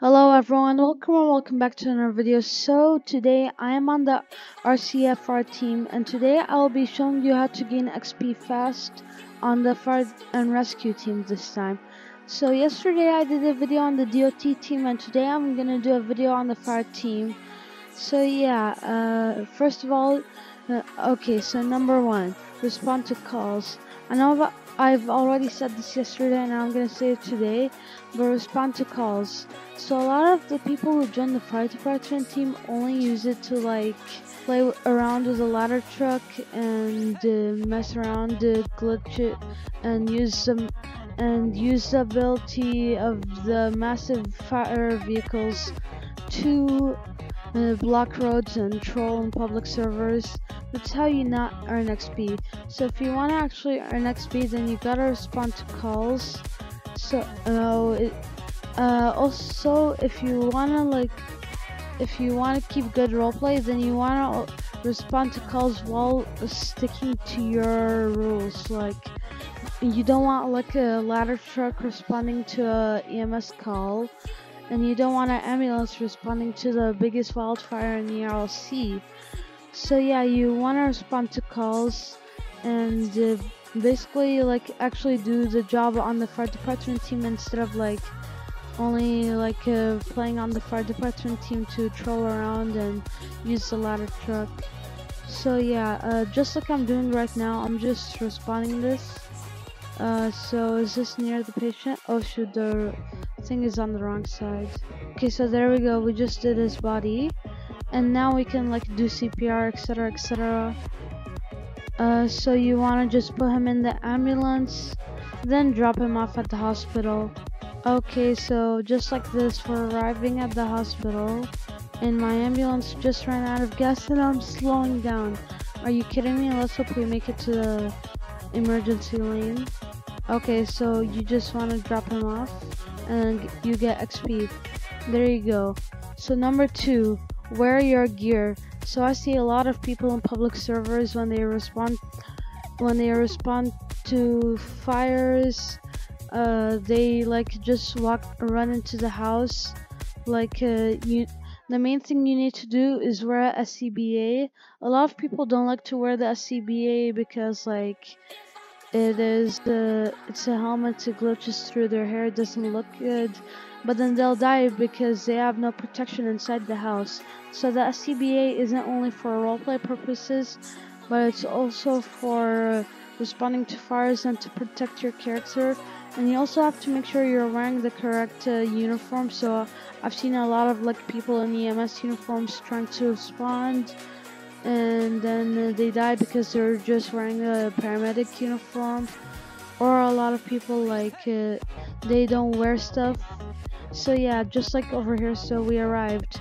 Hello everyone, welcome and welcome back to another video. So today I am on the RCFR team and today I will be showing you how to gain XP fast on the fire and rescue team this time. So yesterday I did a video on the DOT team and today I'm gonna do a video on the fire team. So yeah, uh, first of all, uh, okay, so number one, respond to calls. I know I've already said this yesterday and I'm gonna say it today, but respond to calls. So a lot of the people who join the fire department team only use it to like play around with a ladder truck and uh, mess around, uh, glitch it, and use some and use the ability of the massive fire vehicles to uh, block roads and troll on public servers. That's how you not earn XP. So if you want to actually earn XP, then you gotta respond to calls. So uh, it, uh, also if you wanna like, if you wanna keep good roleplay, then you wanna respond to calls while sticking to your rules. Like you don't want like a ladder truck responding to a EMS call and you don't want an ambulance responding to the biggest wildfire in the RLC. So yeah, you want to respond to calls and uh, basically like actually do the job on the fire department team instead of like only like uh, playing on the fire department team to troll around and use the ladder truck. So yeah, uh, just like I'm doing right now, I'm just responding this. Uh, so is this near the patient? Oh shoot, the thing is on the wrong side. Okay, so there we go. We just did his body. And now we can like do CPR, etc, etc. Uh, so you want to just put him in the ambulance, then drop him off at the hospital. Okay, so just like this, we're arriving at the hospital, and my ambulance just ran out of gas and I'm slowing down. Are you kidding me? Let's hope we make it to the emergency lane. Okay, so you just want to drop him off and you get XP. There you go. So number two, wear your gear. So I see a lot of people in public servers when they respond when they respond to fires, uh, they like just walk run into the house. Like uh, you, the main thing you need to do is wear a SCBA. A lot of people don't like to wear the SCBA because like it is the it's a helmet that glitches through their hair. It doesn't look good, but then they'll die because they have no protection inside the house. So the SCBA isn't only for roleplay purposes, but it's also for responding to fires and to protect your character. And you also have to make sure you're wearing the correct uh, uniform. So I've seen a lot of like people in EMS uniforms trying to respond and then they die because they're just wearing a paramedic uniform. Or a lot of people like uh, they don't wear stuff. So yeah just like over here so we arrived.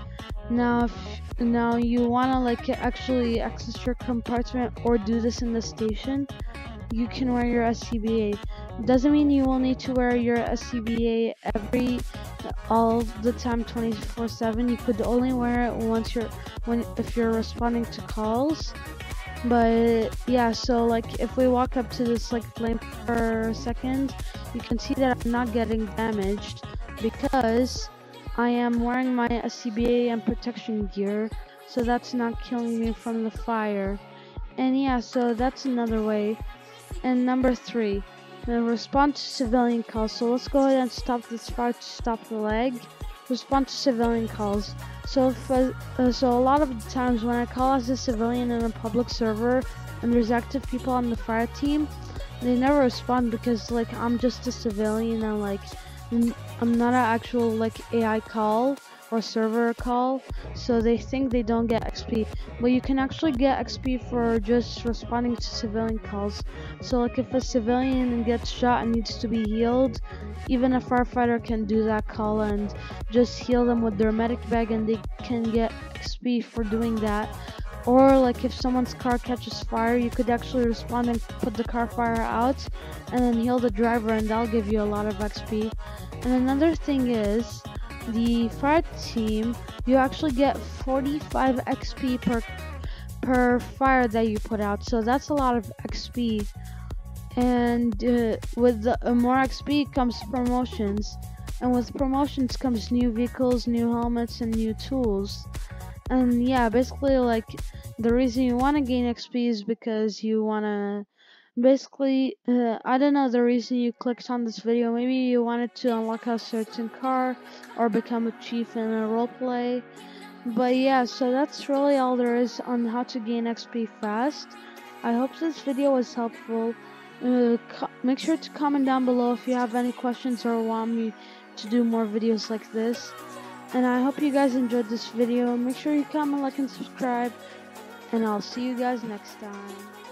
Now if now you want to like actually access your compartment or do this in the station you can wear your SCBA doesn't mean you will need to wear your SCBA every all the time 24 7 you could only wear it once you're when if you're responding to calls. But yeah so like if we walk up to this like flame for a second you can see that I'm not getting damaged because I am wearing my SCBA and protection gear so that's not killing me from the fire. And yeah so that's another way. And number three then respond to civilian calls. So let's go ahead and stop this fire to stop the lag. Respond to civilian calls. So if, uh, uh, so a lot of the times when I call as a civilian in a public server and there's active people on the fire team, they never respond because like I'm just a civilian and like I'm not an actual like AI call or server call, so they think they don't get XP. But you can actually get XP for just responding to civilian calls. So like if a civilian gets shot and needs to be healed, even a firefighter can do that call and just heal them with their medic bag and they can get XP for doing that. Or like if someone's car catches fire, you could actually respond and put the car fire out and then heal the driver and that'll give you a lot of XP. And another thing is, the fire team, you actually get 45 XP per per fire that you put out. So that's a lot of XP. And uh, with the uh, more XP comes promotions. and with promotions comes new vehicles, new helmets, and new tools. And yeah, basically, like the reason you want to gain XP is because you want to basically uh, i don't know the reason you clicked on this video. Maybe you wanted to unlock a certain car or become a chief in a roleplay. But yeah so that's really all there is on how to gain xp fast. I hope this video was helpful. Uh, make sure to comment down below if you have any questions or want me to do more videos like this. And i hope you guys enjoyed this video. Make sure you comment like and subscribe. And i'll see you guys next time